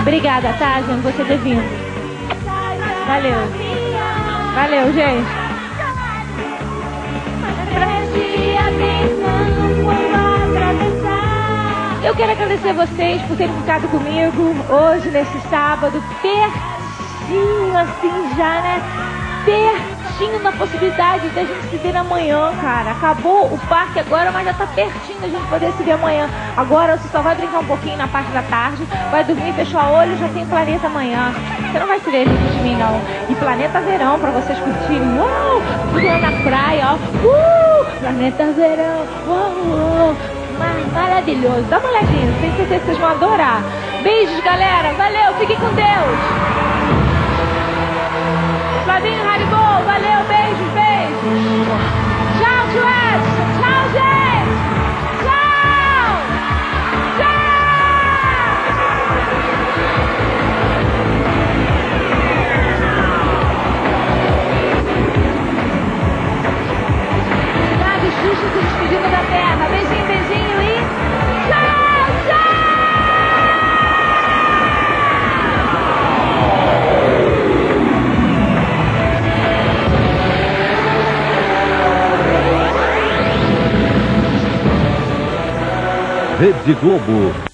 Obrigada, tá, gente? Você ter vindo. Valeu. Valeu, gente. Eu quero agradecer vocês por terem ficado comigo hoje, nesse sábado, pertinho, assim já, né? Pertinho na possibilidade da gente se ver amanhã, cara. Acabou o parque agora, mas já tá pertinho da gente poder se ver amanhã. Agora você só vai brincar um pouquinho na parte da tarde, vai dormir, fechar o olho, já tem planeta amanhã. Você não vai se ver junto de mim, não. E planeta verão pra vocês curtirem. Uau! Lá na praia, ó. Uh! Planeta verão. Uau! uau maravilhoso. Dá uma olhadinha, tenho certeza que vocês vão adorar. Beijos, galera. Valeu, fiquem com Deus. Rede Globo